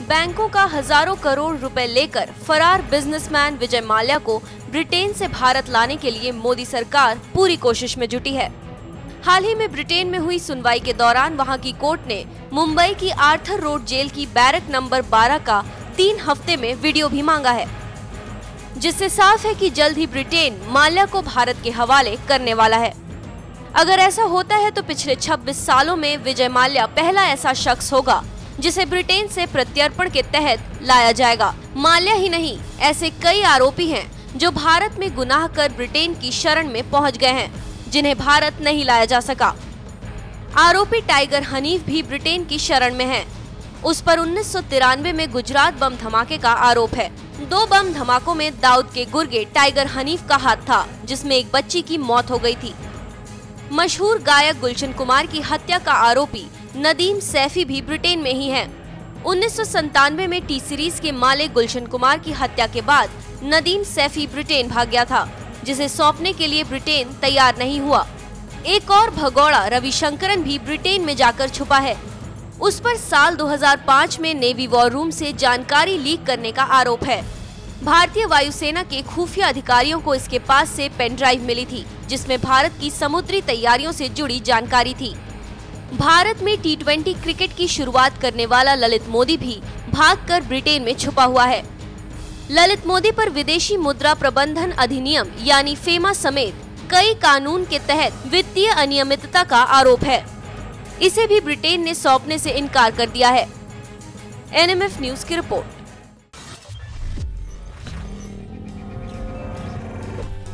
बैंकों का हज़ारों करोड़ रुपए लेकर फरार बिजनेसमैन विजय माल्या को ब्रिटेन से भारत लाने के लिए मोदी सरकार पूरी कोशिश में जुटी है। हाल ही में ब्रिटेन में हुई सुनवाई के दौरान वहाँ की कोर्ट ने मुंबई की आर्थर रोड जेल की बैरक नंबर 12 का तीन हफ़्ते में वीडियो भी मांगा है, जिससे साफ़ है कि जल्द ही ब्रिटेन माल्या को भारत के हवाले करने वाला है। अगर ऐसा होता है तो पिछले 26 सालों में विजय माल्या पहला ऐसा शख्स होगा। जिसे ब्रिटेन से प्रत्यर्पण के तहत लाया जाएगा। माल्या ही नहीं, ऐसे कई आरोपी हैं जो भारत में गुनाह कर ब्रिटेन की शरण में पहुँच गए हैं, जिन्हें भारत नहीं लाया जा सका। आरोपी टाइगर हनीफ भी ब्रिटेन की शरण में है। उस पर उन्नीस सौ तिरानवे में गुजरात बम धमाके का आरोप है। दो बम धमाकों में दाऊद के गुर्गे टाइगर हनीफ का हाथ था, जिसमें एक बच्ची की मौत हो गई थी। मशहूर गायक गुलशन कुमार की हत्या का आरोपी नदीम सैफी भी ब्रिटेन में ही है। उन्नीस में टी सीरीज़ के मालिक गुलशन कुमार की हत्या के बाद नदीम सैफी ब्रिटेन भाग गया था, जिसे सौंपने के लिए ब्रिटेन तैयार नहीं हुआ। एक और भगौड़ा रविशंकरन भी ब्रिटेन में जाकर छुपा है। उस पर साल 2005 में नेवी वॉर रूम से जानकारी लीक करने का आरोप है। भारतीय वायुसेना के खुफिया अधिकारियों को इसके पास से पेन ड्राइव मिली थी, जिसमें भारत की समुद्री तैयारियों से जुड़ी जानकारी थी। भारत में टी क्रिकेट की शुरुआत करने वाला ललित मोदी भी भागकर ब्रिटेन में छुपा हुआ है। ललित मोदी पर विदेशी मुद्रा प्रबंधन अधिनियम, यानी फेमा समेत कई कानून के तहत वित्तीय अनियमितता का आरोप है। इसे भी ब्रिटेन ने सौंपने से इनकार कर दिया है। एनएमएफ न्यूज़ की रिपोर्ट।